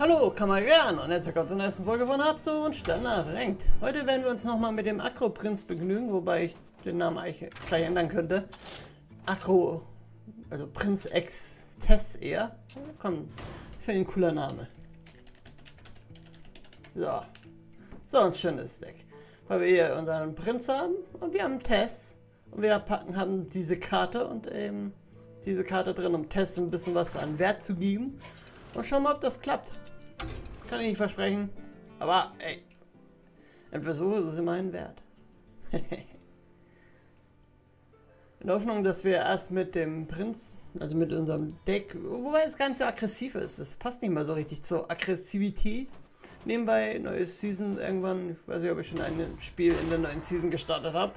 Hallo Kameraden und herzlich willkommen zur nächsten Folge von Hearthstone und Standard Ranked. Heute werden wir uns nochmal mit dem Akro-Prinz begnügen, wobei ich den Namen eigentlich gleich ändern könnte. Akro, also Prinz X Tess eher. Komm, für ein cooler Name. So. So ein schönes Deck. Weil wir hier unseren Prinz haben und wir haben Tess. Und wir packen, haben diese Karte und eben diese Karte drin, um Tess ein bisschen was an Wert zu geben. Und schauen mal, ob das klappt. Kann ich nicht versprechen. Aber, ey. Ein Versuch ist es immerhin wert. In Hoffnung, dass wir erst mit dem Prinz, also mit unserem Deck, wobei es gar nicht so aggressiv ist. Es passt nicht mal so richtig zur Aggressivität. Nebenbei, neues Season irgendwann. Ich weiß nicht, ob ich schon ein Spiel in der neuen Season gestartet habe.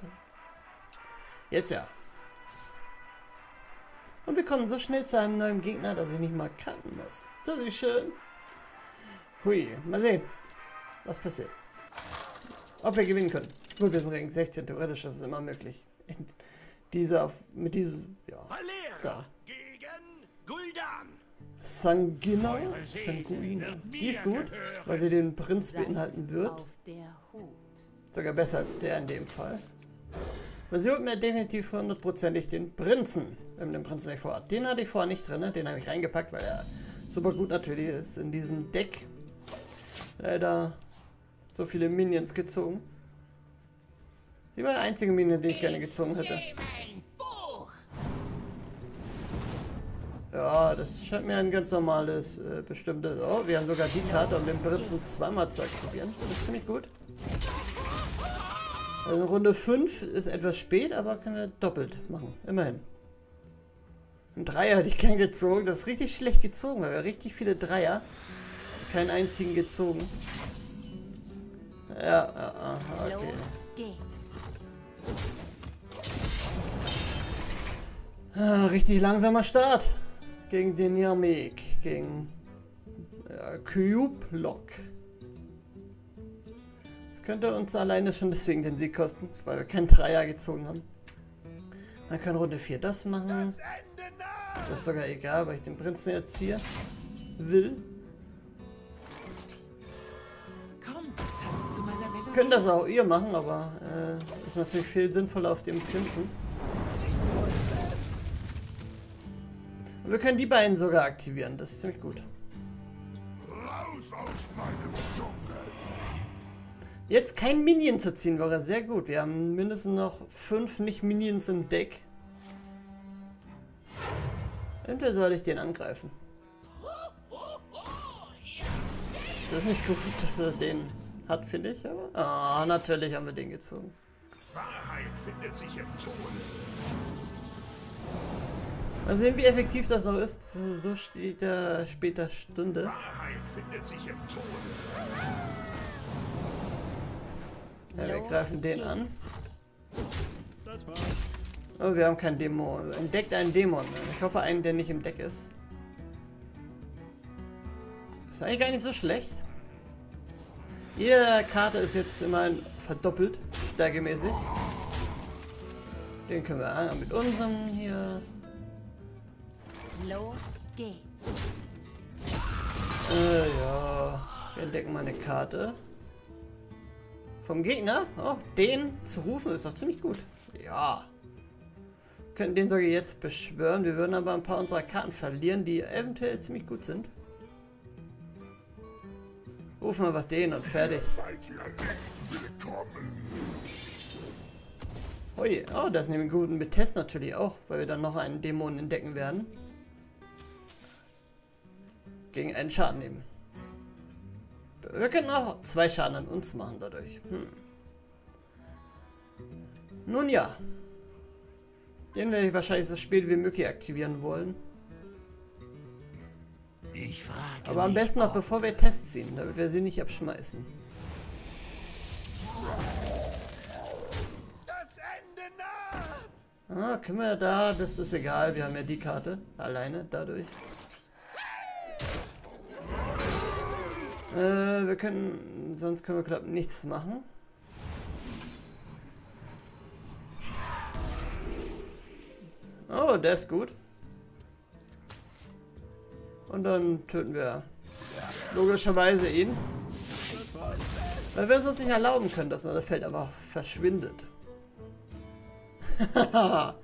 Jetzt ja. Und wir kommen so schnell zu einem neuen Gegner, dass ich nicht mal cutten muss. Das ist schön. Hui, mal sehen, was passiert. Ob wir gewinnen können. Gut, wir sind Rang 16, theoretisch das ist immer möglich. Dieser, mit diesem, ja, da. Sanguina, Sanguina. Die ist gut, weil sie den Prinz beinhalten wird. Sogar besser als der in dem Fall. Aber sie holt mir definitiv hundertprozentig den Prinzen, wenn man den Prinzen nicht vorhat. Den hatte ich vorher nicht drin, den habe ich reingepackt, weil er super gut natürlich ist in diesem Deck. Leider so viele Minions gezogen. Sie war der einzige Minion, den ich gerne gezogen hätte. Ja, das scheint mir ein ganz normales, äh, bestimmtes... Oh, wir haben sogar die Karte, um den Prinzen zweimal zu aktivieren. Das ist ziemlich gut. Also Runde 5 ist etwas spät, aber können wir doppelt machen. Immerhin. Ein Dreier hätte ich keinen gezogen. Das ist richtig schlecht gezogen, weil wir richtig viele Dreier. Keinen einzigen gezogen. Ja, ja, okay. Ah, richtig langsamer Start. Gegen den Yamek. Gegen ja, Cube Lock könnte uns alleine schon deswegen den Sieg kosten, weil wir keinen Dreier gezogen haben. Man kann Runde 4 das machen. Das ist sogar egal, weil ich den Prinzen jetzt hier will. Können das auch ihr machen, aber äh, ist natürlich viel sinnvoller auf dem Prinzen. Und wir können die beiden sogar aktivieren, das ist ziemlich gut. Raus aus meinem Dschungel. Jetzt kein Minion zu ziehen wäre sehr gut. Wir haben mindestens noch fünf Nicht-Minions im Deck. Entweder soll ich den angreifen. Das ist nicht gut, dass er den hat, finde ich. Aber oh, natürlich haben wir den gezogen. Wahrheit findet sich im Tode. Mal sehen, wie effektiv das noch ist. So steht er später Stunde. Wahrheit findet sich im Tode. Ja, wir greifen den an. Oh, wir haben keinen Dämon. Entdeckt einen Dämon. Ich hoffe einen, der nicht im Deck ist. Ist eigentlich gar nicht so schlecht. Jede Karte ist jetzt immer verdoppelt, stärkemäßig. Den können wir an mit unserem hier. Los geht's. Äh, ja. Wir entdecken mal eine Karte. Vom Gegner? Oh, den zu rufen ist doch ziemlich gut. Ja. Wir können den sogar jetzt beschwören. Wir würden aber ein paar unserer Karten verlieren, die eventuell ziemlich gut sind. Rufen wir einfach den und fertig. Ui, oh, das ist nämlich gut mit Test natürlich auch, weil wir dann noch einen Dämon entdecken werden. Gegen einen Schaden nehmen. Wir können auch zwei Schaden an uns machen dadurch. Hm. Nun ja. Den werde ich wahrscheinlich so spät wie möglich aktivieren wollen. Aber am besten noch bevor wir Tests ziehen, damit wir sie nicht abschmeißen. Ah, können wir da, das ist egal, wir haben ja die Karte alleine dadurch. Äh, wir können, sonst können wir glaub nichts machen. Oh, der ist gut. Und dann töten wir Logischerweise ihn. Weil wir es uns nicht erlauben können, dass unser Feld aber verschwindet.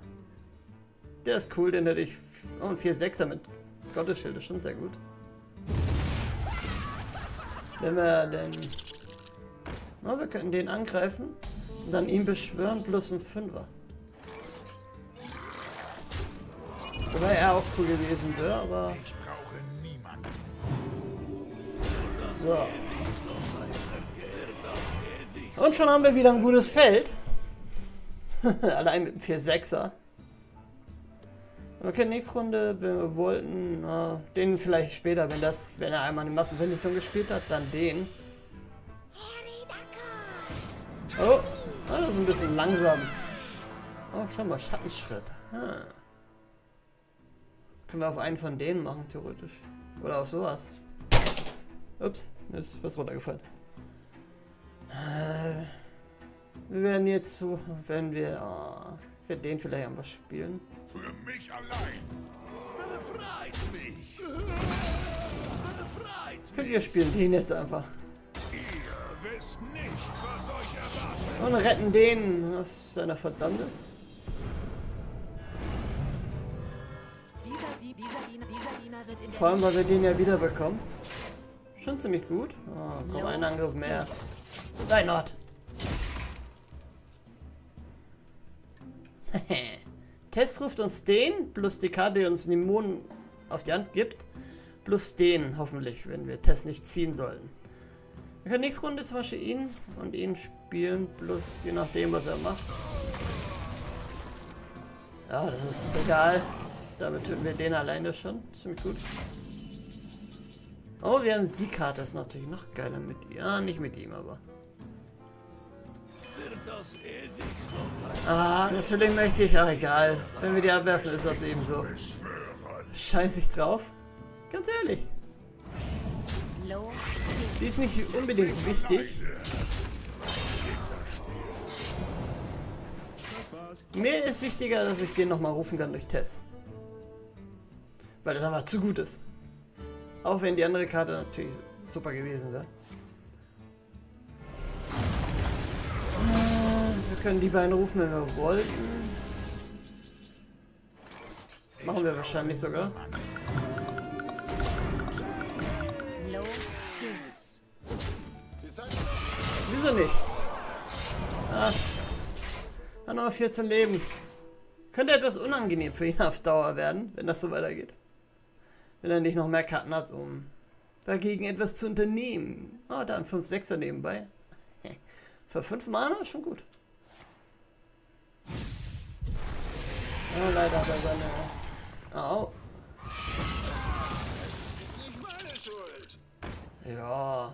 Der ist cool, den hätte ich... Oh, ein 4-6er mit Gottesschild ist schon sehr gut. Wenn wir denn... Oh, wir könnten den angreifen und dann ihn beschwören plus ein 5er. Wobei er auch cool gewesen wäre, aber... So. Und schon haben wir wieder ein gutes Feld. Allein mit dem 4-6er. Okay, nächste Runde, wir wollten uh, den vielleicht später, wenn das, wenn er einmal eine Massenvernichtung gespielt hat, dann den. Oh, das ist ein bisschen langsam. Oh, schau mal, Schattenschritt. Ah. Können wir auf einen von denen machen, theoretisch. Oder auf sowas. Ups, mir ist was runtergefallen. Äh, wir werden jetzt so, wenn wir, oh, für den vielleicht einfach spielen. Für mich allein. Befreit mich. Befreit mich. Könnt ihr spielen den jetzt einfach. Ihr wisst nicht, was euch erwartet. Und retten den aus seiner Verdammnis. Vor allem, weil wir den ja wieder bekommen. Schon ziemlich gut. Oh, komm, ein Angriff mehr. Nein, Nord. Test ruft uns den, plus die Karte, die uns Nimon auf die Hand gibt, plus den, hoffentlich, wenn wir Test nicht ziehen sollten. Wir können nächste Runde zum Beispiel ihn und ihn spielen, plus je nachdem, was er macht. Ja, das ist egal. Damit töten wir den alleine schon. Ziemlich gut. Oh, wir haben die Karte. Das ist natürlich noch geiler mit ihm. Ja, nicht mit ihm, aber. Ah, natürlich möchte ich. Ach, egal. Wenn wir die abwerfen, ist das eben so. Scheiß ich drauf. Ganz ehrlich. Die ist nicht unbedingt wichtig. Mir ist wichtiger, dass ich den nochmal rufen kann durch Test. Weil das einfach zu gut ist. Auch wenn die andere Karte natürlich super gewesen wäre. Wir können die beiden rufen, wenn wir wollten. Machen wir wahrscheinlich sogar. Wieso nicht? Ah. Hat noch 14 Leben. Könnte etwas unangenehm für ihn auf Dauer werden, wenn das so weitergeht wenn er nicht noch mehr Karten hat, um dagegen etwas zu unternehmen. Oh, da ein 5-6er nebenbei. Für 5 Mana schon gut. Oh, leider hat er seine... Oh. Ja.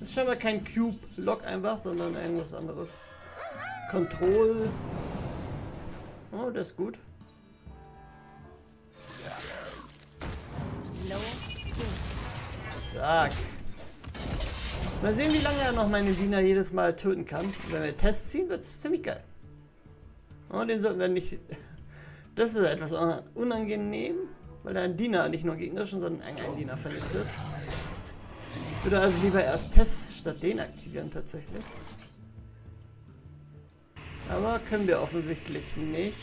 Das ist scheinbar kein Cube-Lock einfach, sondern irgendwas anderes. Control. Oh, das ist gut. Zack. Mal sehen, wie lange er noch meine Diener jedes Mal töten kann. Wenn wir Tests ziehen, wird es ziemlich geil. Und den sollten wir nicht... Das ist etwas unangenehm, weil er ein Diener nicht nur gegnerischen, sondern einen Diener vernichtet. Ich würde also lieber erst Tests statt den aktivieren tatsächlich. Aber können wir offensichtlich nicht.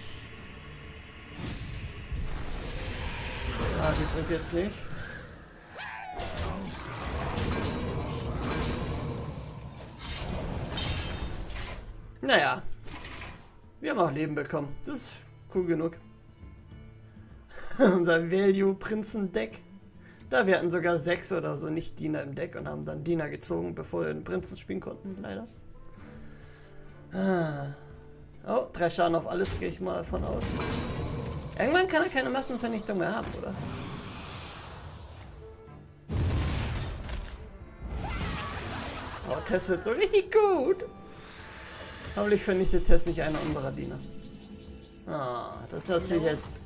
Ah, die bringt jetzt nicht. Naja. Wir haben auch Leben bekommen. Das ist cool genug. Unser Value-Prinzen-Deck. Da wir hatten sogar sechs oder so Nicht-Diener im Deck und haben dann Diener gezogen, bevor wir den Prinzen spielen konnten, leider. Ah. Oh, drei Schaden auf alles, gehe ich mal von aus. Irgendwann kann er keine Massenvernichtung mehr haben, oder? Oh, Tess wird so richtig gut. Hoffentlich vernichtet Tess nicht einer unserer Diener. Ah, das ist natürlich jetzt...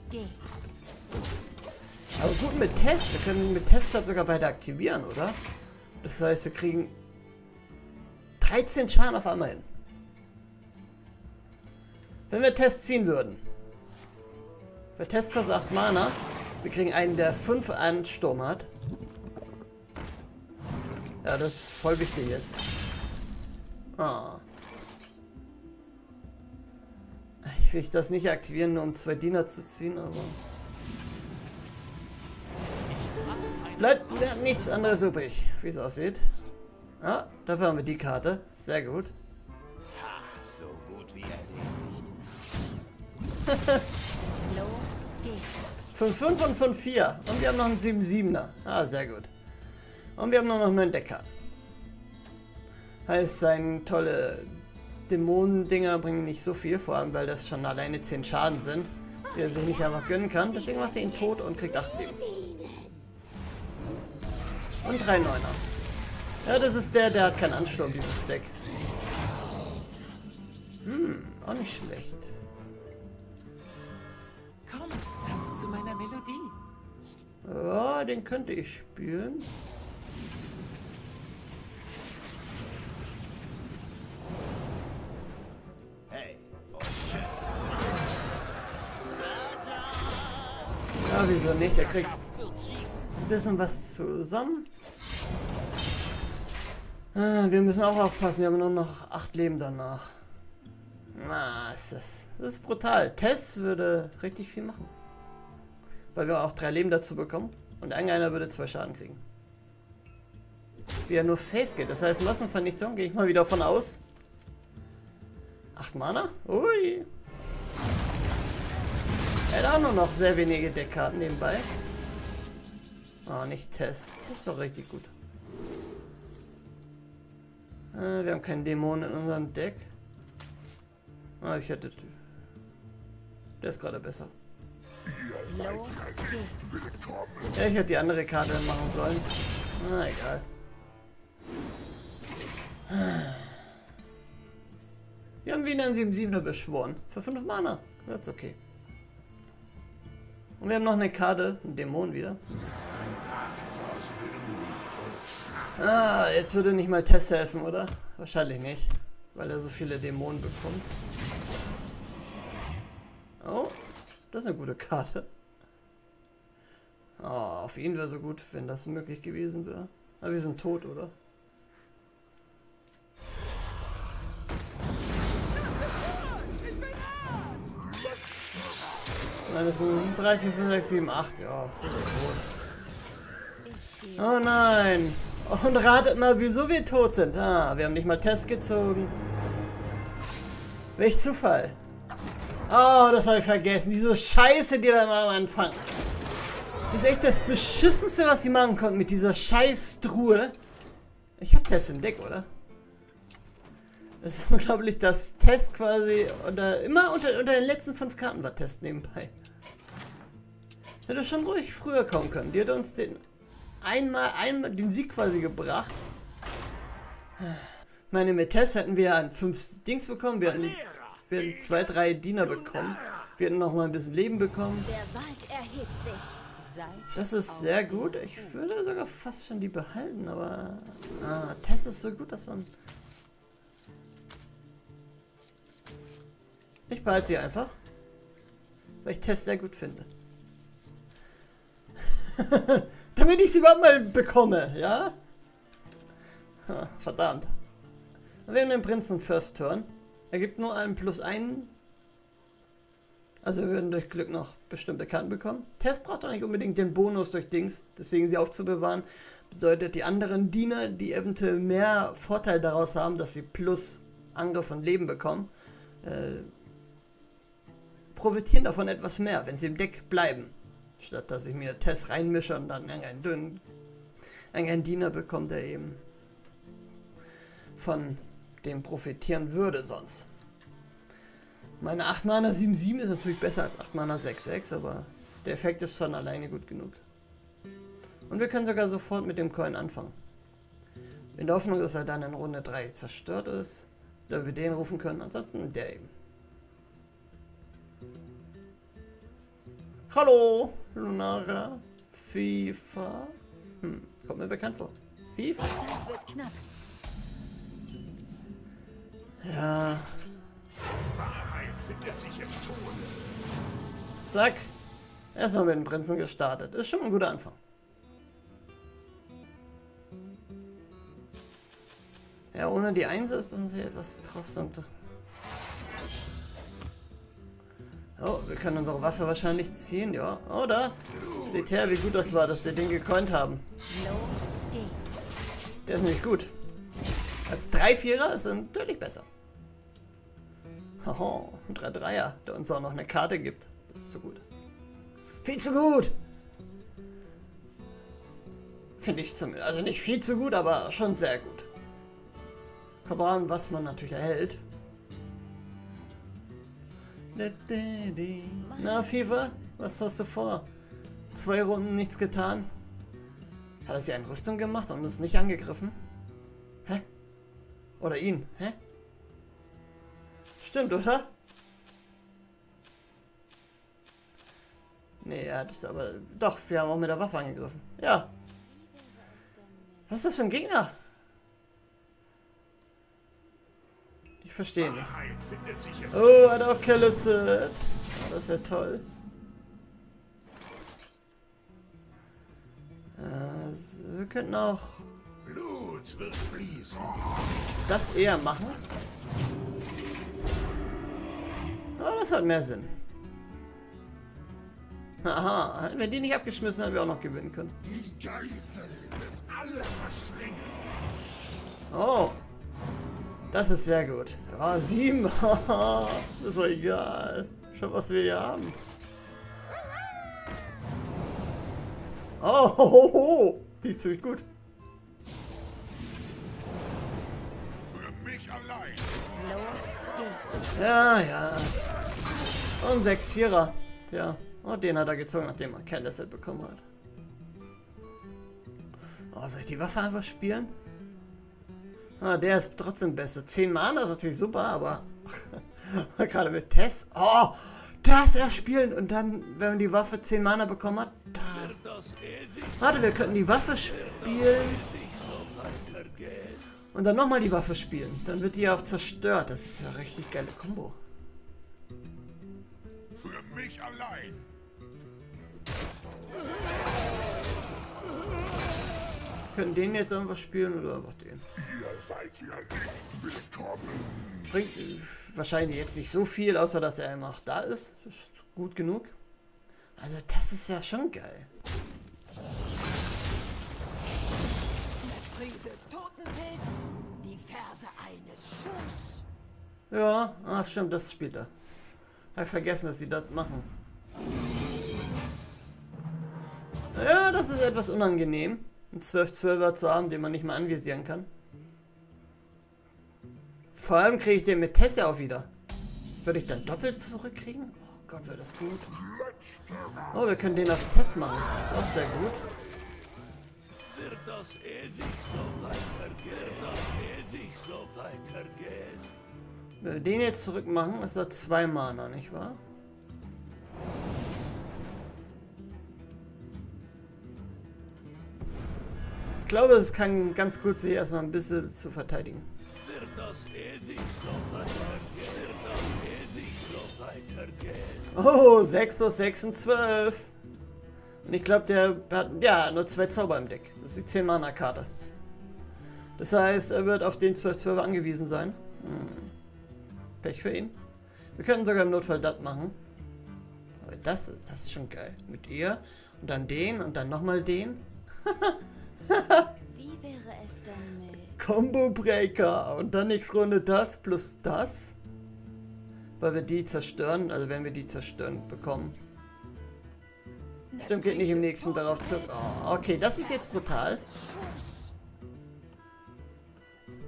Aber gut mit Test. Wir können mit Test Club sogar beide aktivieren, oder? Das heißt, wir kriegen 13 Schaden auf einmal hin. Wenn wir Test ziehen würden. Weil Test kostet 8 Mana. Wir kriegen einen, der 5 an Sturm hat. Ja, das ist voll wichtig jetzt. Ah. Ich will das nicht aktivieren, nur um zwei Diener zu ziehen, aber... Bleibt nichts anderes übrig, wie es aussieht. Ah, dafür haben wir die Karte. Sehr gut. so gut wie geht's. 5-5 und 5-4. Und wir haben noch einen 7-7er. Ah, sehr gut. Und wir haben noch einen Decker. Heißt, seine tolle Dämonendinger bringen nicht so viel, vor allem weil das schon alleine 10 Schaden sind, die er sich nicht einfach gönnen kann. Deswegen macht er ihn tot und kriegt 8 Leben. Und 3 Neuner. Ja, das ist der, der hat keinen Ansturm, dieses Deck. Hm, auch nicht schlecht. Kommt, tanzt zu meiner Melodie. Ja, den könnte ich spielen. Ja, wieso nicht? Er kriegt ein bisschen was zusammen. Ah, wir müssen auch aufpassen, wir haben nur noch acht Leben danach. Na, ist das, das ist brutal. Tess würde richtig viel machen. Weil wir auch drei Leben dazu bekommen. Und einer würde zwei Schaden kriegen. Wie er nur Face geht. Das heißt Massenvernichtung, gehe ich mal wieder von aus. Acht Mana? Ui. Er hat auch nur noch sehr wenige Deckkarten nebenbei. Oh, nicht Test. Test war richtig gut. Äh, wir haben keinen Dämon in unserem Deck. Ah, ich hätte... Der ist gerade besser. Ja, ich hätte die andere Karte machen sollen. Na, egal. Wir haben wieder einen 7-7er beschworen. Für 5 Mana. Das ist okay. Und wir haben noch eine Karte, einen Dämon wieder. Ah, jetzt würde nicht mal Tess helfen, oder? Wahrscheinlich nicht, weil er so viele Dämonen bekommt. Oh, das ist eine gute Karte. Oh, auf ihn wäre so gut, wenn das möglich gewesen wäre. Aber wir sind tot, oder? Nein, das sind 3, 4, 5, 6, 7, 8. Ja, tot. Oh nein. Und ratet mal, wieso wir tot sind. Ah, wir haben nicht mal Test gezogen. Welch Zufall. Oh, das habe ich vergessen. Diese Scheiße, die da immer am Anfang. Das ist echt das Beschissenste, was sie machen konnten mit dieser Scheißtruhe. Ich habe Test im Deck, oder? Das ist unglaublich, dass Test quasi unter, immer unter, unter den letzten fünf Karten war Test nebenbei. Hätte schon ruhig früher kommen können. Die hätte uns den einmal, einmal den Sieg quasi gebracht. Meine, mit Tess hätten wir an fünf Dings bekommen. Wir hätten, wir hätten zwei, drei Diener bekommen. Wir hätten noch mal ein bisschen Leben bekommen. Das ist sehr gut. Ich würde sogar fast schon die behalten, aber... Ah, Tess ist so gut, dass man... Ich behalte sie einfach. Weil ich Tess sehr gut finde. Damit ich sie überhaupt mal bekomme, ja? verdammt. Wir haben den Prinzen First Turn. Er gibt nur einen plus einen. Also wir würden durch Glück noch bestimmte Karten bekommen. Test braucht doch nicht unbedingt den Bonus durch Dings, deswegen sie aufzubewahren. Bedeutet, die anderen Diener, die eventuell mehr Vorteil daraus haben, dass sie plus Angriff und Leben bekommen, äh, profitieren davon etwas mehr, wenn sie im Deck bleiben. Statt dass ich mir Tess reinmische und dann irgendeinen dünnen, irgendeinen Diener bekomme, der eben von dem profitieren würde sonst. Meine 8 Mana 7-7 ist natürlich besser als 8 Mana 6-6, aber der Effekt ist schon alleine gut genug. Und wir können sogar sofort mit dem Coin anfangen. In der Hoffnung, dass er dann in Runde 3 zerstört ist, da wir den rufen können, ansonsten der eben. Hallo, Lunara. FIFA. Hm, kommt mir bekannt vor. FIFA. wird knapp. Ja. Wahrheit findet sich im Tode. Zack. Erstmal mit dem Prinzen gestartet. Ist schon ein guter Anfang. Ja, ohne die 1 ist das natürlich etwas drauf sind. Oh, wir können unsere Waffe wahrscheinlich ziehen, ja. Oh, da. Seht her, wie gut das war, dass wir den gecoint haben. Der ist nämlich gut. Als 3-4er ist er natürlich besser. Hoho, ein 3-3er, der uns auch noch eine Karte gibt. Das ist zu gut. Viel zu gut! Finde ich zumindest. Also nicht viel zu gut, aber schon sehr gut. Kommt an, was man natürlich erhält. Na, FIFA, was hast du vor? Zwei Runden nichts getan? Hat er sie eine Rüstung gemacht und uns nicht angegriffen? Hä? Oder ihn, hä? Stimmt, oder? Nee, er hat es aber... Doch, wir haben auch mit der Waffe angegriffen. Ja. Was ist das für ein Gegner? Ich verstehe nicht. Oh, hat auch Kellicid. Oh, das wäre toll. Äh, wir könnten auch das eher machen. Oh, das hat mehr Sinn. Aha, hätten wir die nicht abgeschmissen, hätten wir auch noch gewinnen können. Oh, das ist sehr gut. Ja, sieben. das ist doch egal. Schau, was wir hier haben. Oh, ho, ho, die ist ziemlich gut. Für mich allein. Ja, ja. Und 6 Vierer. Tja. Oh, den hat er gezogen, nachdem er Candlestick bekommen hat. Oh, soll ich die Waffe einfach spielen? Ah, der ist trotzdem besser. 10 Mana ist natürlich super, aber gerade mit Tess. Oh, das erst spielen und dann, wenn man die Waffe 10 Mana bekommen hat, da. Warte, wir könnten die Waffe spielen. Und dann nochmal die Waffe spielen. Dann wird die auch zerstört. Das ist ja richtig geile Kombo. Für mich allein. können den jetzt einfach spielen oder einfach den. Ihr seid ja nicht willkommen. Bringt wahrscheinlich jetzt nicht so viel, außer dass er immer da ist. Das ist gut genug. Also das ist ja schon geil. Ja, ach stimmt, das spielt er. Hab vergessen, dass sie das machen. Ja, das ist etwas unangenehm einen 12-12er zu haben, den man nicht mal anvisieren kann. Vor allem kriege ich den mit Tess auch wieder. Würde ich dann doppelt zurückkriegen? Oh Gott, wäre das gut. Oh, wir können den auf Tess machen. Ist auch sehr gut. Wird das ewig so weitergehen? das ewig so weitergehen? Wenn wir den jetzt zurückmachen, ist er zwei Mana, nicht wahr? Ich glaube, es kann ganz gut sich erstmal ein bisschen zu verteidigen. Oh, 6 plus 6 sind 12. Und ich glaube, der hat ja nur zwei Zauber im Deck. Das ist die 10 Mana Karte. Das heißt, er wird auf den 12 12 angewiesen sein. Hm. Pech für ihn. Wir könnten sogar im Notfall das machen. Aber das ist, das ist schon geil. Mit ihr und dann den und dann nochmal den. Wie wäre es denn mit... Combo Breaker und dann nächste Runde das plus das. Weil wir die zerstören, also wenn wir die zerstören bekommen. Stimmt, geht nicht im nächsten darauf zurück. Oh, okay, das ist jetzt brutal.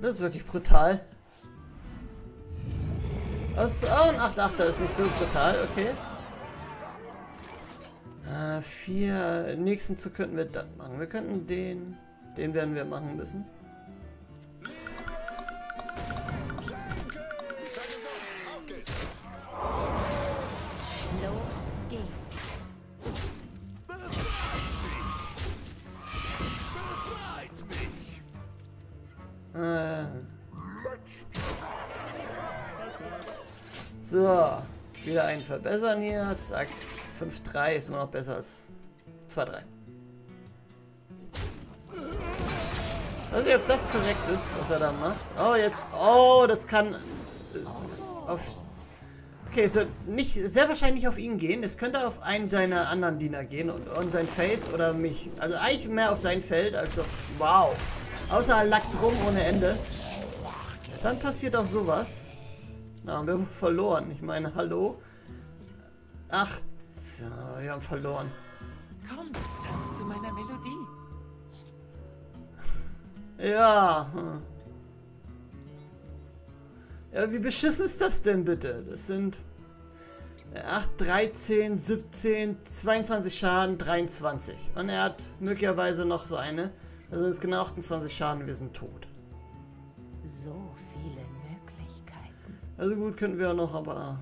Das ist wirklich brutal. Was? Oh, ein 8-8er ist nicht so brutal, okay. Äh, vier. Nächsten Zug könnten wir das machen. Wir könnten den. Den werden wir machen müssen. So, wieder ein Verbessern hier. Zack. 5-3 ist immer noch besser als 2-3. weiß nicht, ob das korrekt ist, was er da macht. Oh, jetzt. Oh, das kann. Auf. Okay, es wird nicht sehr wahrscheinlich auf ihn gehen. Es könnte auf einen seiner anderen Diener gehen und on sein Face oder mich. Also eigentlich mehr auf sein Feld als auf. Wow. Außer er lackt rum ohne Ende. Dann passiert auch sowas. Na, haben wir verloren. Ich meine, hallo? Ach, so, wir haben verloren. Kommt, tanzt zu meiner Melodie. Ja. Hm. Ja, wie beschissen ist das denn bitte? Das sind 8, 13, 17, 22 Schaden, 23. Und er hat möglicherweise noch so eine. Also sind es genau 28 Schaden, wir sind tot. So. Also gut könnten wir auch noch, aber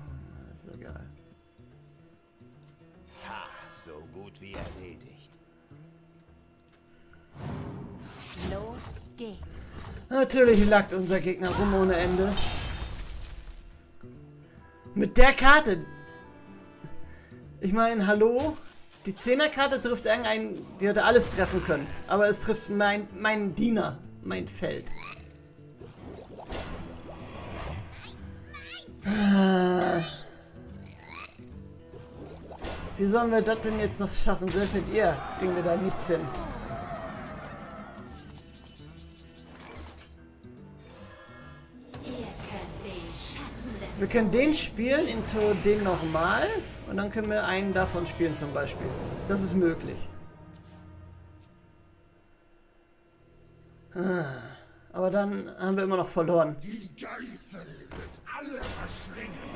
ist egal. Ha, so gut wie erledigt. Los geht's. Natürlich lackt unser Gegner rum ohne Ende. Mit der Karte. Ich meine, hallo? Die 10er-Karte trifft irgendeinen, die hätte alles treffen können. Aber es trifft mein, meinen Diener, mein Feld. Wie sollen wir das denn jetzt noch schaffen? Selbst mit ihr kriegen wir da nichts hin. Wir können den spielen, into den nochmal. Und dann können wir einen davon spielen zum Beispiel. Das ist möglich. Ah, aber dann haben wir immer noch verloren.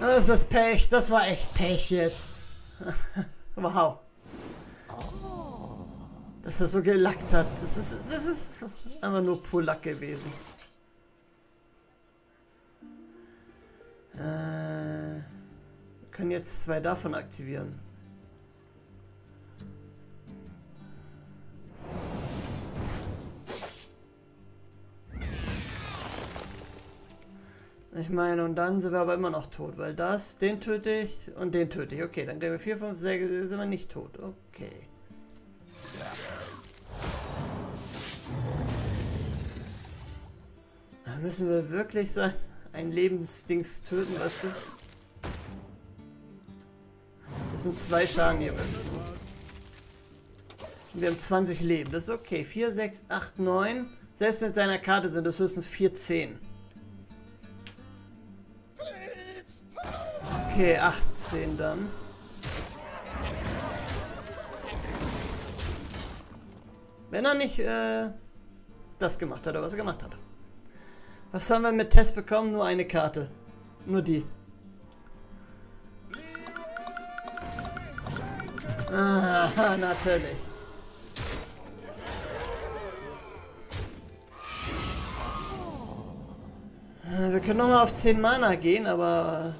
Das ist Pech. Das war echt Pech jetzt. wow. Dass er so gelackt hat. Das ist, das ist einfach nur pur Lack gewesen. Äh können jetzt zwei davon aktivieren. Ich meine, und dann sind wir aber immer noch tot, weil das, den töte ich und den töte ich. Okay, dann gehen wir 4, 5, 6, sind wir nicht tot. Okay. Da müssen wir wirklich sein, ein Lebensdings töten, weißt du? Das sind zwei Schaden jeweils. Wir haben 20 Leben. Das ist okay. 4, 6, 8, 9. Selbst mit seiner Karte sind das höchstens 4, 10. Okay, 18 dann. Wenn er nicht äh, das gemacht hat, oder was er gemacht hat. Was haben wir mit Test bekommen? Nur eine Karte. Nur die. Ah, natürlich. Wir können nochmal auf 10 Mana gehen, aber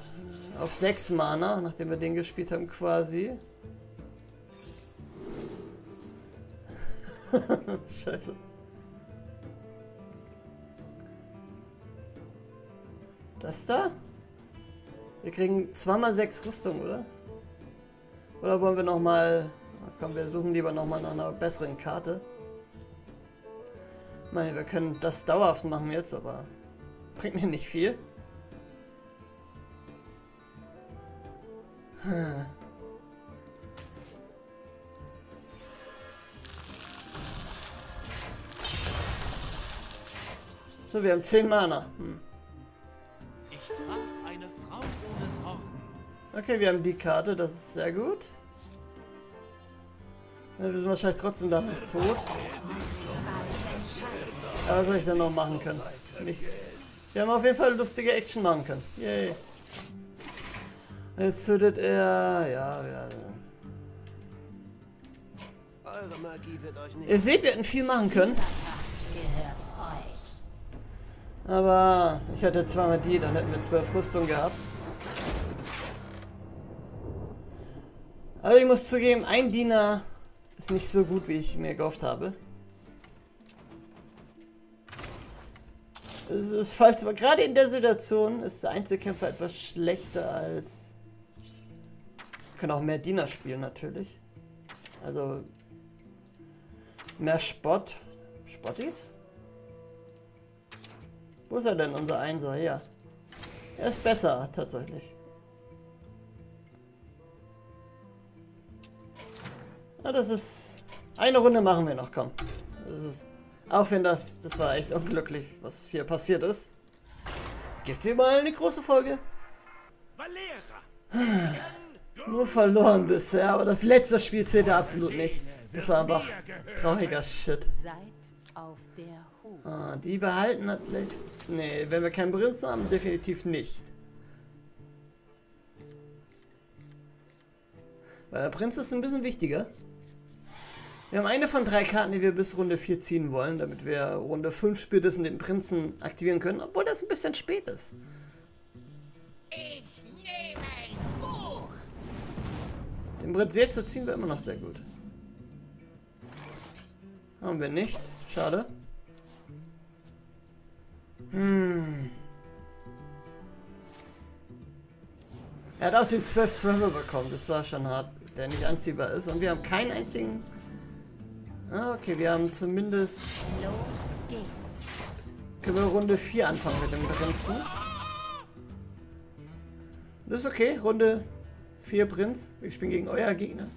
auf 6 Mana, nachdem wir den gespielt haben quasi. Scheiße. Das da? Wir kriegen zweimal 6 Rüstung, oder? Oder wollen wir nochmal... Komm, wir suchen lieber nochmal nach einer besseren Karte. Ich meine, wir können das dauerhaft machen jetzt, aber bringt mir nicht viel. So, wir haben 10 Mana. Hm. Okay, wir haben die Karte, das ist sehr gut. Ja, wir sind wahrscheinlich trotzdem damit tot. Aber was soll ich denn noch machen können? Nichts. Wir haben auf jeden Fall lustige Action machen können. Yay. Jetzt tötet er... Ja, ja. Ihr seht, wir hätten viel machen können. Aber ich hätte zweimal die, dann hätten wir zwölf Rüstung gehabt. Aber ich muss zugeben, ein Diener ist nicht so gut, wie ich mir gehofft habe. Es ist falsch, aber gerade in der Situation ist der Einzelkämpfer etwas schlechter als... Wir können auch mehr Diener spielen, natürlich. Also... Mehr Spott. Spottis? Wo ist er denn, unser Einser? Ja. Er ist besser, tatsächlich. Ja, das ist... Eine Runde machen wir noch, komm. Das ist... Auch wenn das... Das war echt unglücklich, was hier passiert ist. Gibt es mal eine große Folge? Nur verloren bisher, aber das letzte Spiel zählte absolut nicht. Das war einfach trauriger Shit. Ah, die behalten hat... Nee, wenn wir keinen Prinzen haben, definitiv nicht. Weil der Prinz ist ein bisschen wichtiger. Wir haben eine von drei Karten, die wir bis Runde 4 ziehen wollen, damit wir Runde 5 spätestens den Prinzen aktivieren können, obwohl das ein bisschen spät ist. Ich nehme ein Buch. Den Prinz jetzt ziehen wir immer noch sehr gut. Haben wir nicht. Schade. Hm. Er hat auch den 12 12 bekommen, das war schon hart, der nicht anziehbar ist. Und wir haben keinen einzigen Ah, okay, wir haben zumindest... Los geht's. Können wir Runde 4 anfangen mit dem Prinzen. Das ist okay, Runde 4 Prinz. Wir spielen gegen euer Gegner.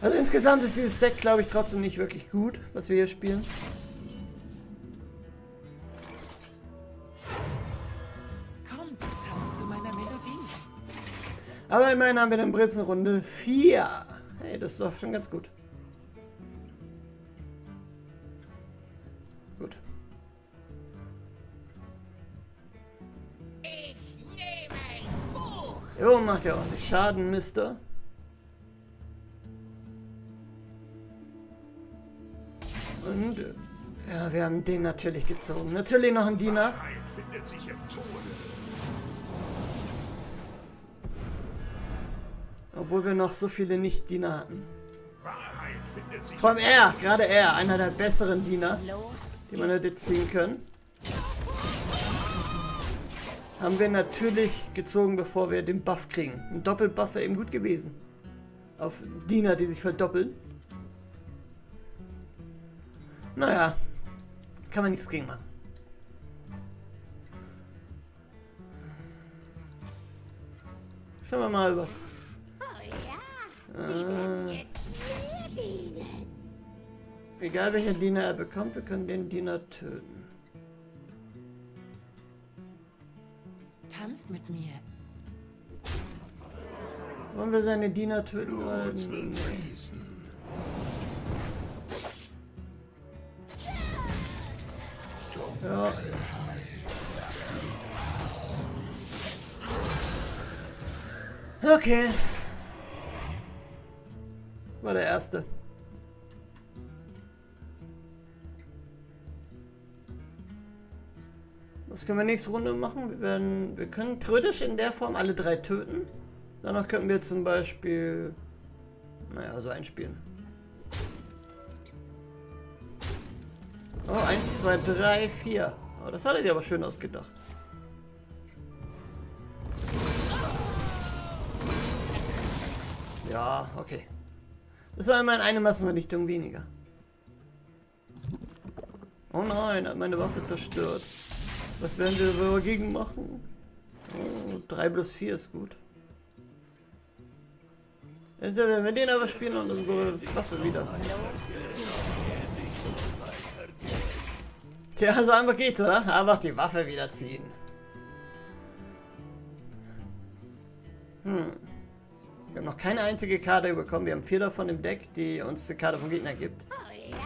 Also insgesamt ist dieses Deck, glaube ich, trotzdem nicht wirklich gut, was wir hier spielen. Aber immerhin haben wir den Prinzen Runde 4. Hey, das ist doch schon ganz gut. Gut. Ich nehme ein Buch. Jo, macht ja auch nicht Schaden, Mister. Und ja, wir haben den natürlich gezogen. Natürlich noch ein Diener. Obwohl wir noch so viele Nicht-Diener hatten. Vor allem er, gerade er, einer der besseren Diener, die man hätte ziehen können. Haben wir natürlich gezogen, bevor wir den Buff kriegen. Ein Doppelbuff wäre eben gut gewesen. Auf Diener, die sich verdoppeln. Naja, kann man nichts gegen machen. Schauen wir mal, was äh, egal welchen Diener er bekommt, wir können den Diener töten. Tanzt mit mir. Wollen wir seine Diener töten? Ja. Okay. War der erste. Was können wir nächste Runde machen? Wir werden, wir können theoretisch in der Form alle drei töten. Danach könnten wir zum Beispiel, naja, so einspielen. Oh, 1, 2, 3, 4. Oh, das hat er aber schön ausgedacht. Ja, okay. Das war immerhin eine Massenvernichtung weniger. Oh nein, hat meine Waffe zerstört. Was werden wir dagegen machen? Oh, 3 plus 4 ist gut. Jetzt werden wir den aber spielen und unsere Waffe wieder. Tja, so einfach geht's, oder? Einfach die Waffe wieder ziehen. Hm. Wir haben noch keine einzige Karte bekommen. Wir haben vier davon im Deck, die uns die Karte vom Gegner gibt. Oh ja,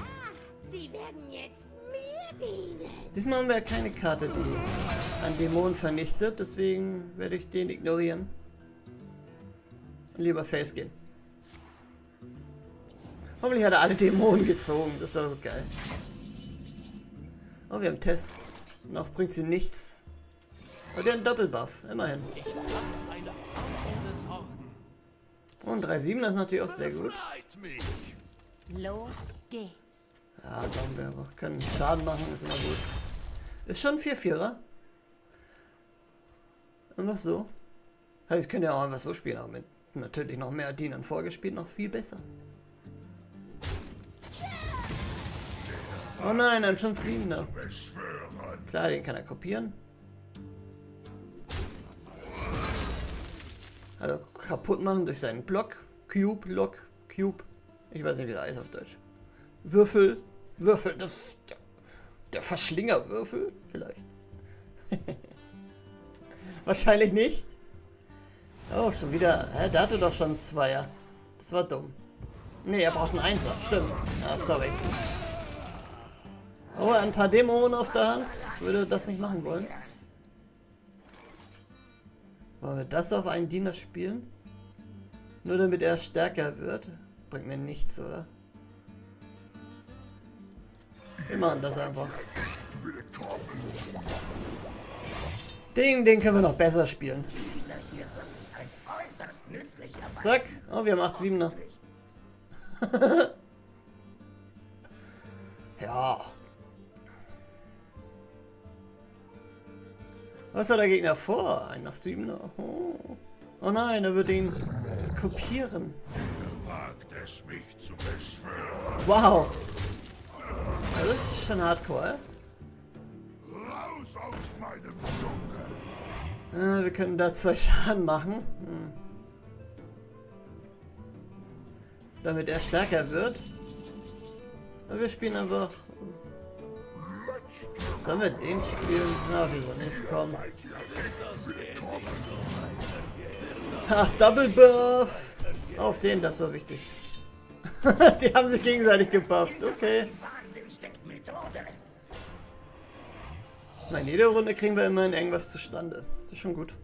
sie werden jetzt mir dienen. Diesmal haben wir keine Karte, die einen Dämon vernichtet. Deswegen werde ich den ignorieren. Und lieber Face gehen. Hoffentlich hat er alle Dämonen gezogen. Das war so geil. Oh, wir haben Tess. Noch bringt sie nichts. Aber der hat einen Doppelbuff. Immerhin. Ich und 3-7 ist natürlich auch sehr gut. Los geht's. Ja, aber. Können Schaden machen, ist immer gut. Ist schon 4-4er. Einfach so. Heißt, ich könnte ja auch einfach so spielen, aber mit natürlich noch mehr Dienern vorgespielt, noch viel besser. Oh nein, ein 5-7er. Klar, den kann er kopieren. Also kaputt machen durch seinen Block. Cube, Lock, Cube. Ich weiß nicht, wie das heißt auf Deutsch. Würfel, Würfel, das der, der Verschlingerwürfel? Vielleicht. Wahrscheinlich nicht. Oh, schon wieder. Hä, der hatte doch schon einen Zweier. Das war dumm. Ne, er braucht einen Einser. Stimmt. Ah, sorry. Oh, ein paar Dämonen auf der Hand. Ich würde das nicht machen wollen. Wollen wir das auf einen Diener spielen? Nur damit er stärker wird? Bringt mir nichts, oder? Wir machen das einfach. Den, den können wir noch besser spielen. Zack. Oh, wir haben 8 7 er ja. Was hat der Gegner vor? Ein 8 7 er oh. oh nein, er wird ihn kopieren. Wow. Ja, das ist schon hardcore, Raus aus meinem Dschungel. Äh, wir können da zwei Schaden machen. Hm. Damit er stärker wird. Aber wir spielen einfach... Sollen wir den spielen? Na, wieso nicht? Komm. Ach, Double Buff! Auf den, das war wichtig. Die haben sich gegenseitig gebufft, okay. In jeder Runde kriegen wir immerhin irgendwas zustande. Das ist schon gut.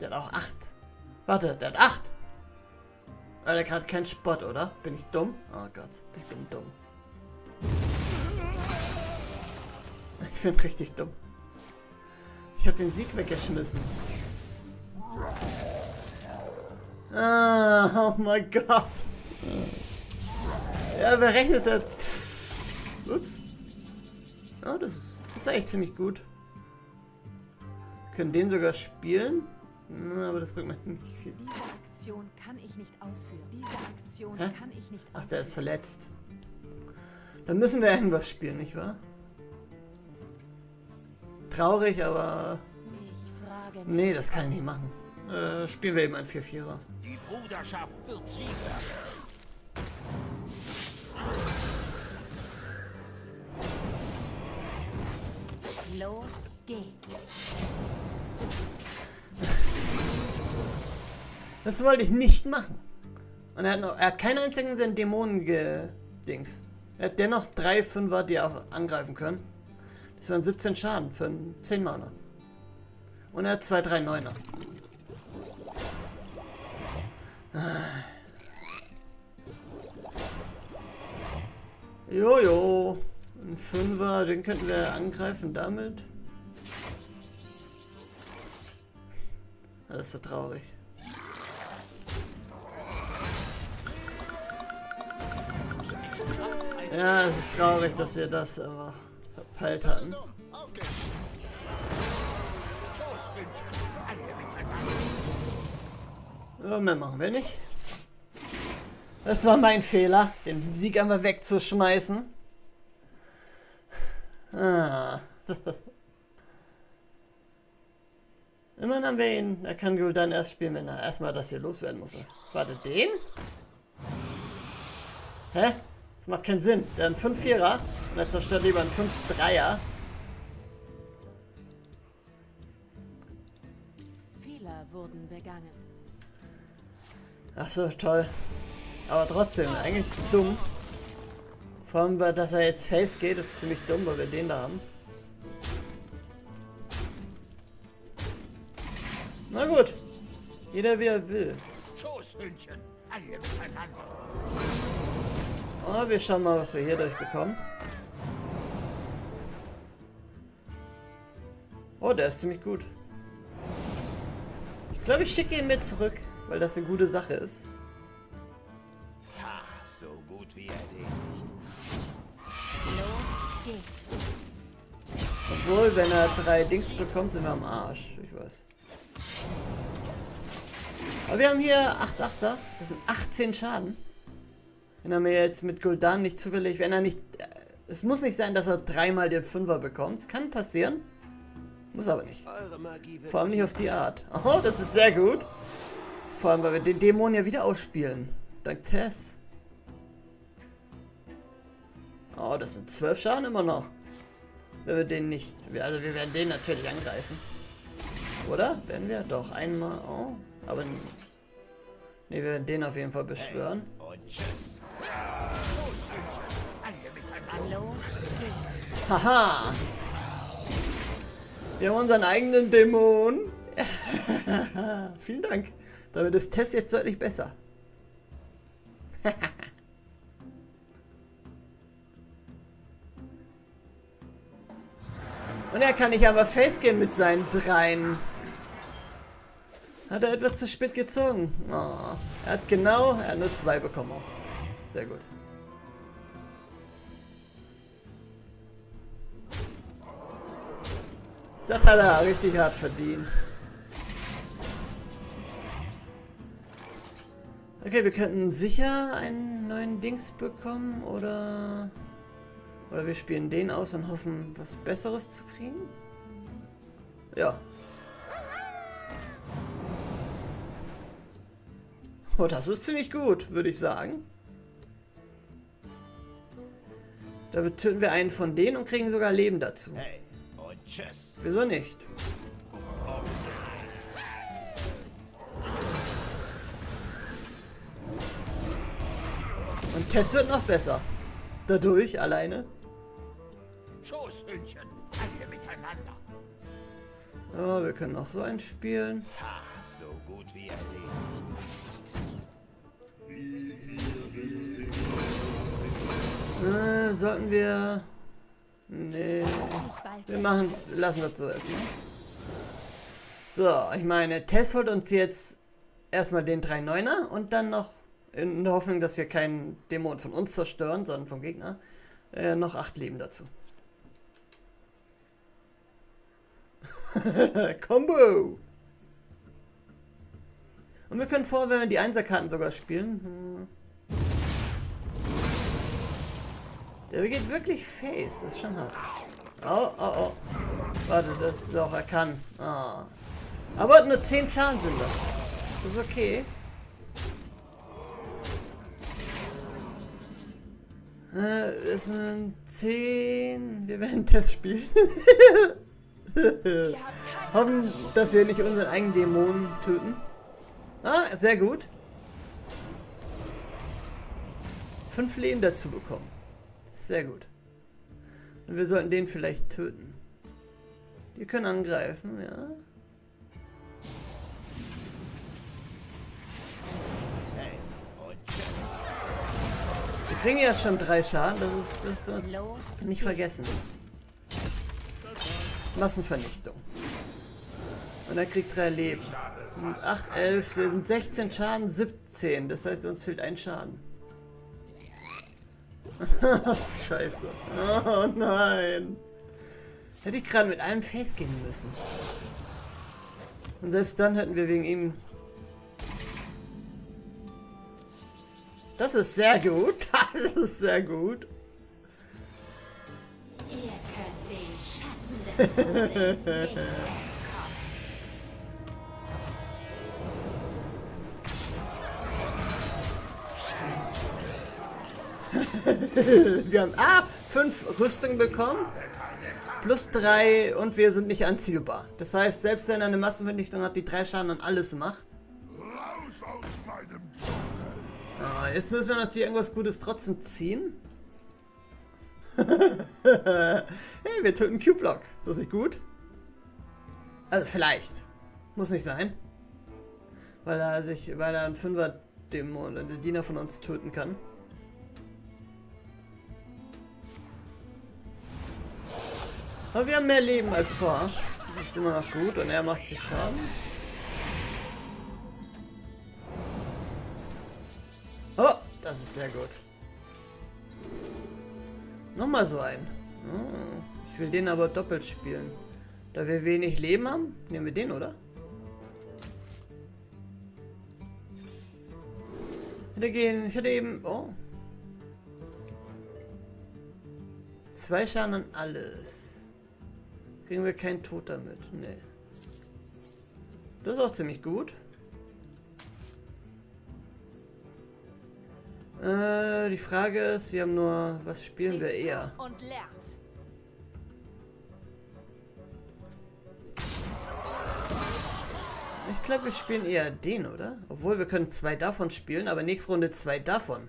Der hat auch 8. Warte, der hat 8. Aber der hat keinen Spot, oder? Bin ich dumm? Oh Gott, ich bin dumm. Ich bin richtig dumm. Ich habe den Sieg weggeschmissen. Ah, oh mein Gott. Ja, wer rechnet das? Ups. Oh, das, das ist echt ziemlich gut. Wir können den sogar spielen. Aber das bringt mir nicht viel. Diese Aktion kann ich nicht ausführen. Diese Aktion Hä? kann ich nicht Ach, der ist verletzt. Dann müssen wir irgendwas spielen, nicht wahr? Traurig, aber... Nee, das kann ich nicht machen. Äh, spielen wir eben ein 4-4er. Die Bruderschaft wird Sieger. Los geht's. Das wollte ich nicht machen. Und er hat, noch, er hat keinen einzigen seinen Dämonen-Dings. Er hat dennoch drei Fünfer, die er angreifen können. Das waren 17 Schaden für 10 Mana. Und er hat zwei 3 Neuner. Jojo. Ein Fünfer, den könnten wir angreifen damit. Das ist so traurig. Ja, es ist traurig, dass wir das aber verpeilt hatten. Ja, mehr machen wir nicht. Das war mein Fehler, den Sieg einmal wegzuschmeißen. Ah. Immerhin haben wir ihn. Er kann wohl dann erst spielen, wenn er erstmal das hier loswerden muss. Warte, den? Hä? Das macht keinen Sinn. Der hat einen 5-4er und er zerstört lieber einen 5-3er. Fehler wurden begangen. Achso, toll. Aber trotzdem, eigentlich dumm. Vor allem, dass er jetzt Face geht, ist ziemlich dumm, weil wir den da haben. Na gut. Jeder wie er will. Oh, wir schauen mal, was wir hier durchbekommen. Oh, der ist ziemlich gut. Ich glaube, ich schicke ihn mit zurück, weil das eine gute Sache ist. Obwohl, wenn er drei Dings bekommt, sind wir am Arsch. Ich weiß. Aber wir haben hier 8 Achter. Das sind 18 Schaden. Wenn er mir jetzt mit Guldan nicht zufällig, wenn er nicht... Äh, es muss nicht sein, dass er dreimal den Fünfer bekommt. Kann passieren. Muss aber nicht. Vor allem nicht auf die Art. Oh, das ist sehr gut. Vor allem, weil wir den Dämon ja wieder ausspielen. Dank Tess. Oh, das sind zwölf Schaden immer noch. Wenn wir den nicht... Also wir werden den natürlich angreifen. Oder? Werden wir? Doch, einmal. Oh, aber... Ne, wir werden den auf jeden Fall beschwören. Haha! Wir haben unseren eigenen Dämon. Vielen Dank. Damit ist Test jetzt deutlich besser. Und er kann nicht aber face gehen mit seinen dreien. Hat er etwas zu spät gezogen? Oh, er hat genau, er hat nur zwei bekommen auch. Sehr gut. Das hat er richtig hart verdient. Okay, wir könnten sicher einen neuen Dings bekommen oder... Oder wir spielen den aus und hoffen, was Besseres zu kriegen? Ja. Oh, das ist ziemlich gut, würde ich sagen. Damit töten wir einen von denen und kriegen sogar Leben dazu. Hey, und tschüss. Wieso nicht? Und Tess wird noch besser. Dadurch alleine. Schoßhündchen, alle miteinander. Ja, wir können auch so ein spielen. Ha, so gut wie erledigt. Äh, sollten wir... Nee. Wir machen... Lassen das so erstmal. So, ich meine, Tess holt uns jetzt erstmal den 3-9er und dann noch, in der Hoffnung, dass wir keinen Dämon von uns zerstören, sondern vom Gegner, äh, noch 8 Leben dazu. Combo! Und wir können vor, wenn wir die Einserkarten sogar spielen. Hm. Der geht wirklich face, das ist schon hart. Oh, oh, oh. Warte, das ist doch, er kann. Oh. Aber nur 10 Schaden sind das. Das ist okay. Äh, das sind 10. Wir werden Test spielen. Hoffen, dass wir nicht unseren eigenen Dämonen töten. Ah, sehr gut. Fünf Leben dazu bekommen. Sehr gut. Und wir sollten den vielleicht töten. Die können angreifen, ja. Wir kriegen ja schon drei Schaden, das ist, das ist nicht vergessen. Massenvernichtung. Und er kriegt drei Leben. 8, 11, 16 Schaden, 17. Das heißt, uns fehlt ein Schaden. Scheiße. Oh nein. Hätte ich gerade mit einem Face gehen müssen. Und selbst dann hätten wir wegen ihm... Das ist sehr gut. Das ist sehr gut. Ihr könnt den Schatten des Todes nicht wir haben ah, fünf Rüstungen bekommen. Plus drei und wir sind nicht anziehbar. Das heißt, selbst wenn er eine Massenvernichtung hat, die drei Schaden an alles macht. Ah, jetzt müssen wir natürlich irgendwas Gutes trotzdem ziehen. hey, wir töten Q-Block. Ist das nicht gut? Also vielleicht. Muss nicht sein. Weil er sich, weil er einen Fünfer-Dämon, den Diener von uns töten kann. Aber wir haben mehr Leben als vorher. Das ist immer noch gut und er macht sich Schaden. Oh, das ist sehr gut. Nochmal so ein. Oh, ich will den aber doppelt spielen. Da wir wenig Leben haben, nehmen wir den, oder? Hätte gehen, ich hätte eben... Oh. Zwei Schaden an alles. Kriegen wir keinen Tod damit. Nee. Das ist auch ziemlich gut. Äh, die Frage ist, wir haben nur, was spielen wir eher? Ich glaube, wir spielen eher den, oder? Obwohl, wir können zwei davon spielen, aber nächste Runde zwei davon.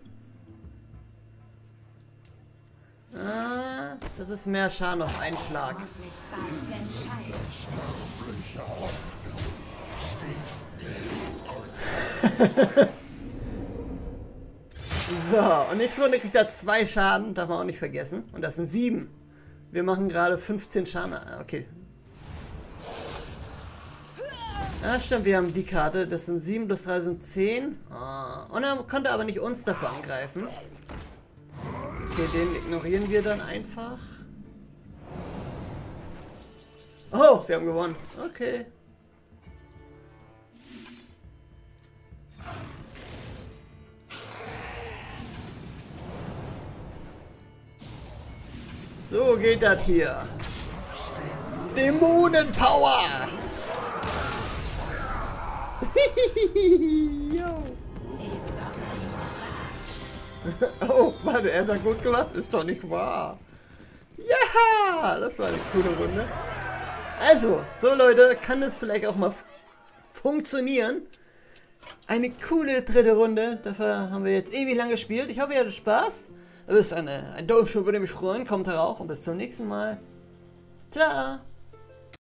Ah, das ist mehr Schaden auf einen Schlag. so, und nächste Runde kriegt er zwei Schaden, darf man auch nicht vergessen. Und das sind sieben. Wir machen gerade 15 Schaden. Ah, okay. Ja, stimmt, wir haben die Karte. Das sind 7 plus 3 sind 10. Oh. Und er konnte aber nicht uns dafür angreifen. Okay, den ignorieren wir dann einfach. Oh, wir haben gewonnen. Okay. So geht das hier. Dämonenpower! oh, warte, er sagt gut gemacht. Ist doch nicht wahr. Ja, das war eine coole Runde. Also, so Leute, kann das vielleicht auch mal funktionieren. Eine coole dritte Runde. Dafür haben wir jetzt ewig lang gespielt. Ich hoffe, ihr hattet Spaß. Das ist eine, ein Daumen würde mich freuen. Kommt auch und bis zum nächsten Mal. Ciao.